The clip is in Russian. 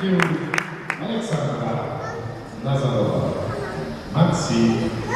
Александра Назарова, Максим.